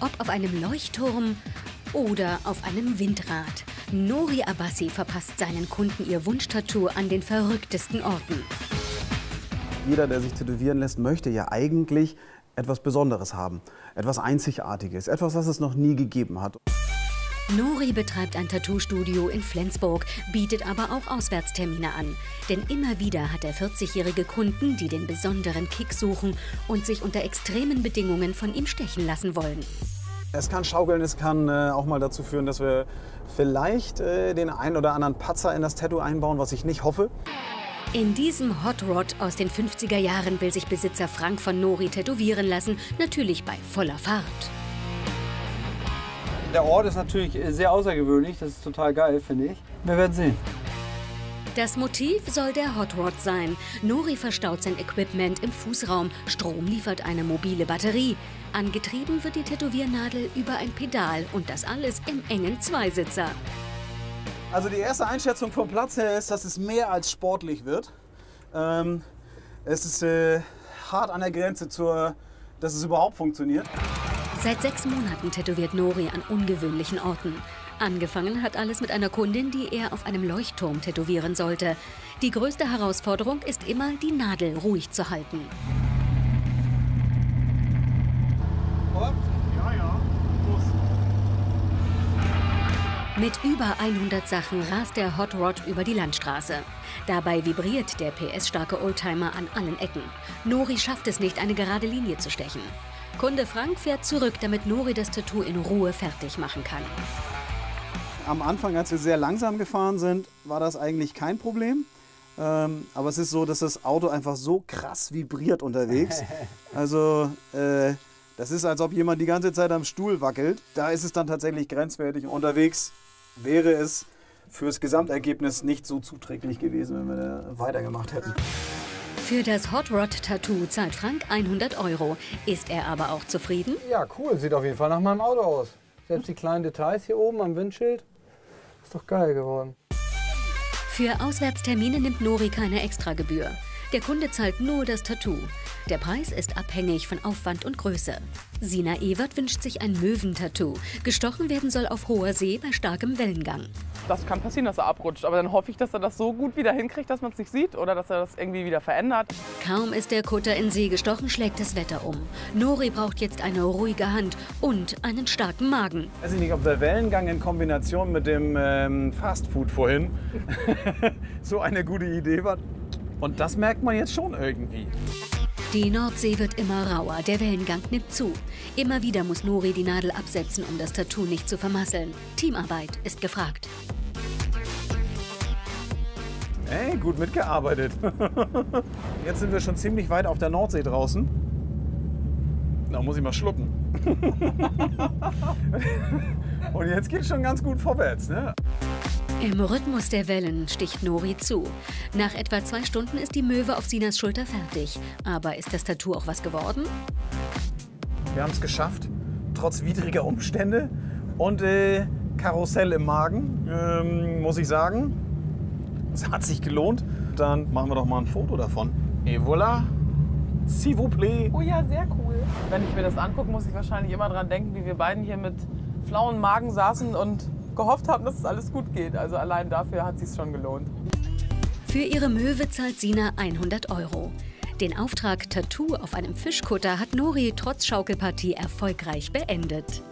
Ob auf einem Leuchtturm oder auf einem Windrad. Nori Abassi verpasst seinen Kunden ihr Wunschtattoo an den verrücktesten Orten. Jeder, der sich tätowieren lässt, möchte ja eigentlich etwas Besonderes haben. Etwas Einzigartiges. Etwas, was es noch nie gegeben hat. Nori betreibt ein Tattoo-Studio in Flensburg, bietet aber auch Auswärtstermine an. Denn immer wieder hat er 40-jährige Kunden, die den besonderen Kick suchen und sich unter extremen Bedingungen von ihm stechen lassen wollen. Es kann schaukeln, es kann äh, auch mal dazu führen, dass wir vielleicht äh, den einen oder anderen Patzer in das Tattoo einbauen, was ich nicht hoffe. In diesem Hot Rod aus den 50er Jahren will sich Besitzer Frank von Nori tätowieren lassen, natürlich bei voller Fahrt. Der Ort ist natürlich sehr außergewöhnlich, das ist total geil, finde ich. Wir werden sehen. Das Motiv soll der Hot Rod sein. Nori verstaut sein Equipment im Fußraum. Strom liefert eine mobile Batterie. Angetrieben wird die Tätowiernadel über ein Pedal und das alles im engen Zweisitzer. Also die erste Einschätzung vom Platz her ist, dass es mehr als sportlich wird. Ähm, es ist äh, hart an der Grenze zur, dass es überhaupt funktioniert. Seit sechs Monaten tätowiert Nori an ungewöhnlichen Orten. Angefangen hat alles mit einer Kundin, die er auf einem Leuchtturm tätowieren sollte. Die größte Herausforderung ist immer, die Nadel ruhig zu halten. Ja, ja. Los. Mit über 100 Sachen rast der Hot Rod über die Landstraße. Dabei vibriert der PS-starke Oldtimer an allen Ecken. Nori schafft es nicht, eine gerade Linie zu stechen. Kunde Frank fährt zurück, damit Nori das Tattoo in Ruhe fertig machen kann. Am Anfang, als wir sehr langsam gefahren sind, war das eigentlich kein Problem. Ähm, aber es ist so, dass das Auto einfach so krass vibriert unterwegs. Also äh, das ist, als ob jemand die ganze Zeit am Stuhl wackelt. Da ist es dann tatsächlich grenzwertig. Unterwegs wäre es fürs Gesamtergebnis nicht so zuträglich gewesen, wenn wir da weitergemacht hätten. Für das Hot Rod Tattoo zahlt Frank 100 Euro. Ist er aber auch zufrieden? Ja, cool. Sieht auf jeden Fall nach meinem Auto aus. Selbst die kleinen Details hier oben am Windschild. Ist doch geil geworden. Für Auswärtstermine nimmt Nori keine Extragebühr. Der Kunde zahlt nur das Tattoo. Der Preis ist abhängig von Aufwand und Größe. Sina Ewert wünscht sich ein Möwentattoo. Gestochen werden soll auf hoher See bei starkem Wellengang. Das kann passieren, dass er abrutscht. Aber dann hoffe ich, dass er das so gut wieder hinkriegt, dass man es nicht sieht oder dass er das irgendwie wieder verändert. Kaum ist der Kutter in See gestochen, schlägt das Wetter um. Nori braucht jetzt eine ruhige Hand und einen starken Magen. Ich weiß nicht, ob der Wellengang in Kombination mit dem ähm, Fastfood vorhin so eine gute Idee war. Und das merkt man jetzt schon irgendwie. Die Nordsee wird immer rauer, der Wellengang nimmt zu. Immer wieder muss Nori die Nadel absetzen, um das Tattoo nicht zu vermasseln. Teamarbeit ist gefragt. Hey, gut mitgearbeitet. Jetzt sind wir schon ziemlich weit auf der Nordsee draußen. Da muss ich mal schlucken. Und jetzt geht es schon ganz gut vorwärts. Ne? Im Rhythmus der Wellen sticht Nori zu. Nach etwa zwei Stunden ist die Möwe auf Sinas Schulter fertig. Aber ist das Tattoo auch was geworden? Wir haben es geschafft, trotz widriger Umstände und äh, Karussell im Magen, ähm, muss ich sagen. Es hat sich gelohnt. Dann machen wir doch mal ein Foto davon. Et voilà. S'il vous plaît. Oh ja, sehr cool. Wenn ich mir das angucke, muss ich wahrscheinlich immer dran denken, wie wir beiden hier mit flauen Magen saßen und gehofft haben, dass es alles gut geht. Also allein dafür hat es schon gelohnt. Für ihre Möwe zahlt Sina 100 Euro. Den Auftrag Tattoo auf einem Fischkutter hat Nori trotz Schaukelpartie erfolgreich beendet.